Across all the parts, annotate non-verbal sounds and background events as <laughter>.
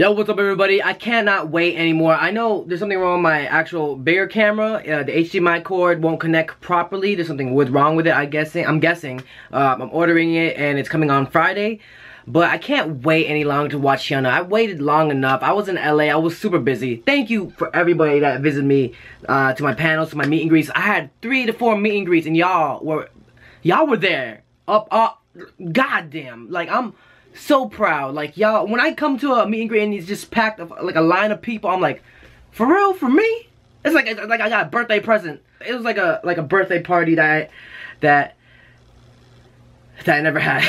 Yo, what's up everybody? I cannot wait anymore. I know there's something wrong with my actual bigger camera. Uh, the HDMI cord won't connect properly. There's something wrong with it, I guessing. I'm guessing. Uh, I'm ordering it and it's coming on Friday. But I can't wait any longer to watch Hyuna. I waited long enough. I was in LA. I was super busy. Thank you for everybody that visited me uh, to my panels, to my meet and greets. I had three to four meet and greets and y'all were, y'all were there. Up, up, goddamn. Like, I'm so proud. Like, y'all, when I come to a meet and greet and it's just packed of, like, a line of people, I'm like, for real? For me? It's like, it's like I got a birthday present. It was like a, like a birthday party that, I, that, that I never had.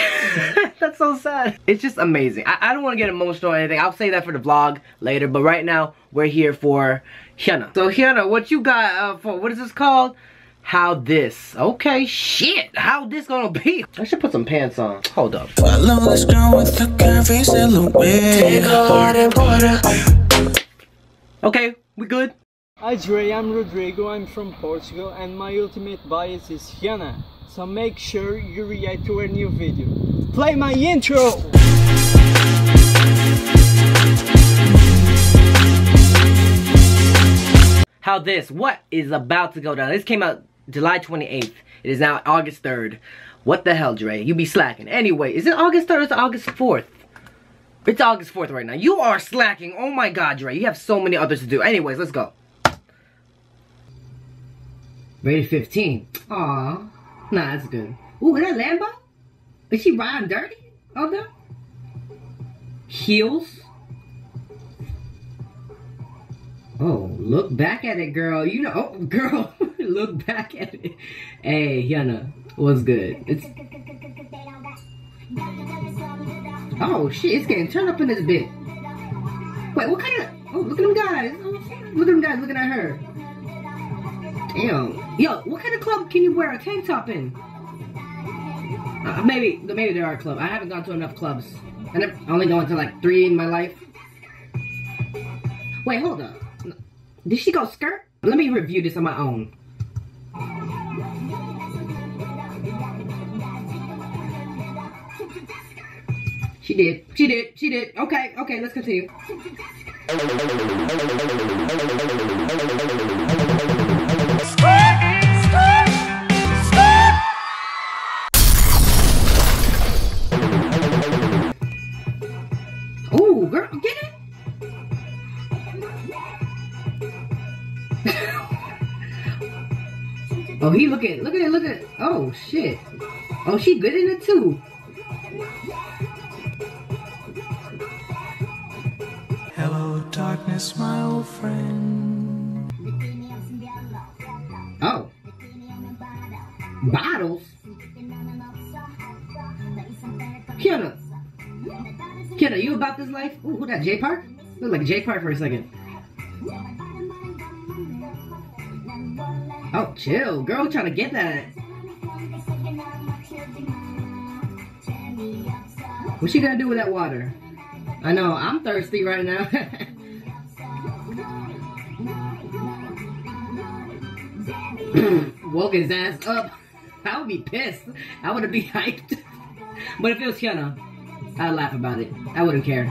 <laughs> That's so sad. It's just amazing. I, I don't want to get emotional or anything. I'll say that for the vlog later. But right now, we're here for Hyuna. So Hyuna, what you got uh, for, what is this called? How this? Okay, shit. How this gonna be? I should put some pants on. Hold up. Follow this girl with the curvy silhouette. Okay, we good? Hi Dre, I'm Rodrigo, I'm from Portugal and my ultimate bias is Hyuna. So make sure you react to our new video. Play my intro! How this? What is about to go down? This came out July 28th. It is now August 3rd. What the hell, Dre? You be slacking. Anyway, is it August 3rd or is it August 4th? It's August 4th right now. You are slacking. Oh my god, Dre. You have so many others to do. Anyways, let's go. Rated 15. Aw. Nah, that's good. Ooh, is that Lambo? Is she riding dirty? Oh, no. Heels? Oh, look back at it, girl. You know, oh, <laughs> girl, look back at it. Hey, Hyuna, what's good? It's Oh shit, it's getting turned up in this bit. Wait, what kind of? Oh, look at them guys. Look at them guys looking at her. Damn. Yo, what kind of club can you wear a tank top in? Uh, maybe, maybe there are clubs. I haven't gone to enough clubs. And I have only gone to like three in my life. Wait, hold up. Did she go skirt? Let me review this on my own. She did. She did. She did. Okay. Okay. Let's continue. Oh, he looking. Look at it. Look at. It. Oh shit. Oh, she good in it too. Hello, darkness, my old friend. Oh. Bottles? Hyuna. Hyuna, you about this life? Ooh, who that, Jay Park? Look like Jay Park for a second. Oh, chill. Girl trying to get that. What's she gonna do with that water? I know, I'm thirsty right now. <laughs> Woke his ass up. I would be pissed. I would have be <laughs> hyped. but if it was Hyuna, I'd laugh about it. I wouldn't care.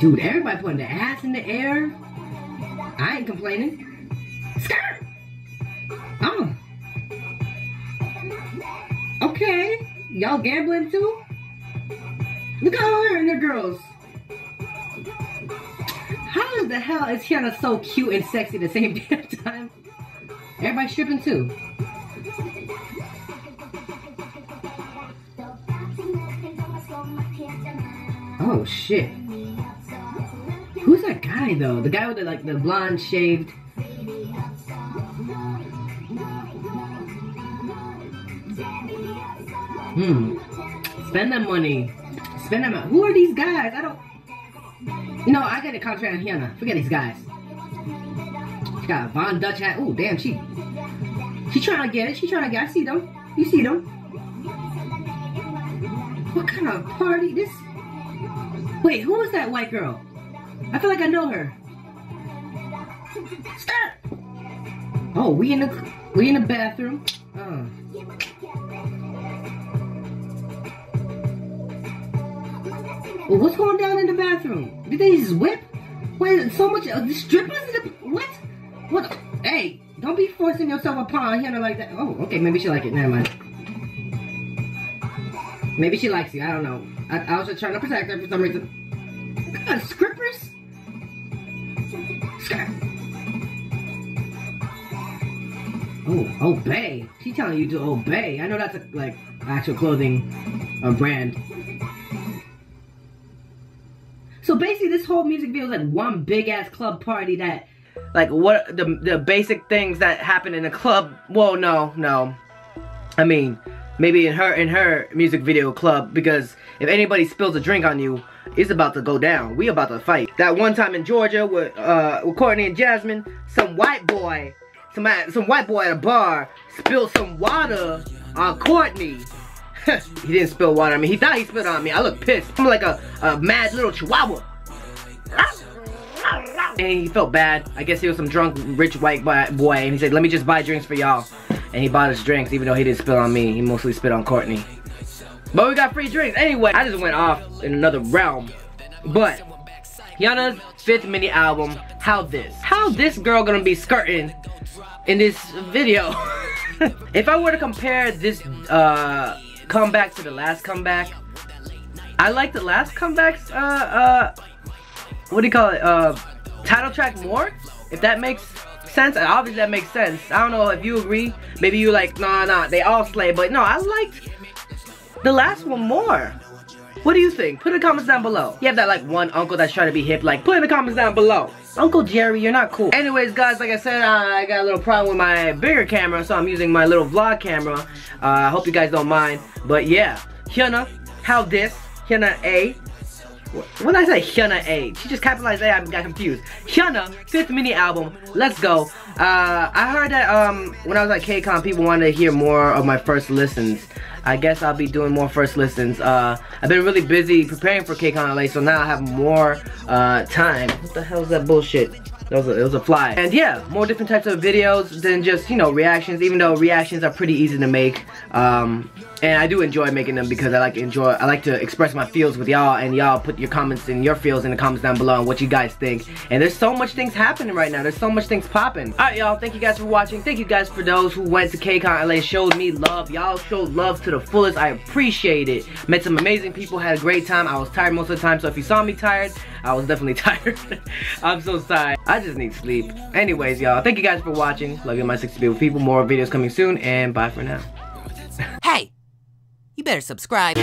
Dude, everybody putting their ass in the air. I ain't complaining. Skirt! Oh. Okay. Y'all gambling too? Look at her and the girls. How the hell is Hyuna so cute and sexy at the same <laughs> damn time? Everybody stripping too. Oh shit. Who's that guy though? The guy with the like the blonde shaved. Hmm. Spend that money. Spend that money. Who are these guys? I don't. You know, I got a contract on Hyuna. Forget these guys. She got a Von Dutch hat. Ooh, damn, she. She trying to get it. She trying to get. It. I see them. You see them. What kind of party? This. Wait, who is that white girl? I feel like I know her. Start. Oh, we in the we in the bathroom. Uh. Well, what's going down in the bathroom? Did they just whip? Wait, so much uh, strippers what? What? Hey, don't be forcing yourself upon Hannah like that. Oh, okay, maybe she like it. Never mind. Maybe she likes you. I don't know. I, I was just trying to protect her for some reason. God, Skirt. Oh, obey. She's telling you to obey. I know that's a, like actual clothing uh, brand. So basically, this whole music video is like one big ass club party that, like, what the the basic things that happen in a club. Well, no, no. I mean, maybe in her in her music video club because if anybody spills a drink on you, it's about to go down. We about to fight. That one time in Georgia with uh with Courtney and Jasmine, some white boy, some some white boy at a bar spilled some water on Courtney. <laughs> he didn't spill water on me. He thought he spilled on me. I look pissed. I'm like a, a mad little chihuahua. And he felt bad. I guess he was some drunk, rich white boy. And he said, let me just buy drinks for y'all. And he bought us drinks, even though he didn't spill on me. He mostly spit on Courtney. But we got free drinks. Anyway, I just went off in another realm. But, Hyuna's fifth mini album, How This. How this girl gonna be skirting in this video? <laughs> if I were to compare this uh, comeback to the last comeback, I like the last comeback's, uh, uh, what do you call it, uh, title track more? If that makes sense, obviously that makes sense. I don't know if you agree. Maybe you like, nah, nah, they all slay, but no, I liked the last one more. What do you think? Put in the comments down below. You have that like one uncle that's trying to be hip, like put in the comments down below. Uncle Jerry, you're not cool. Anyways, guys, like I said, I got a little problem with my bigger camera, so I'm using my little vlog camera. Uh, I hope you guys don't mind. But yeah, Hyuna, how this, Hyuna A. Did I say? Hyuna A. She just capitalized A, I got confused. Hyuna, fifth mini album, let's go. Uh, I heard that um, when I was at KCON, people wanted to hear more of my first listens. I guess I'll be doing more first listens. Uh, I've been really busy preparing for KCON LA, so now I have more uh, time. What the hell is that bullshit? That was a, it was a fly. And yeah, more different types of videos than just, you know, reactions, even though reactions are pretty easy to make. Um, and I do enjoy making them because I like to enjoy, I like to express my feels with y'all and y'all put your comments and your feels in the comments down below and what you guys think. And there's so much things happening right now. There's so much things popping. Alright y'all, thank you guys for watching. Thank you guys for those who went to KCON LA, showed me love. Y'all showed love to the fullest. I appreciate it. Met some amazing people, had a great time. I was tired most of the time, so if you saw me tired, I was definitely <laughs> tired. I'm so tired. I just need sleep. Anyways, y'all, thank you guys for watching. Love you, my 60 beautiful people. More videos coming soon, and bye for now. Hey, you better subscribe.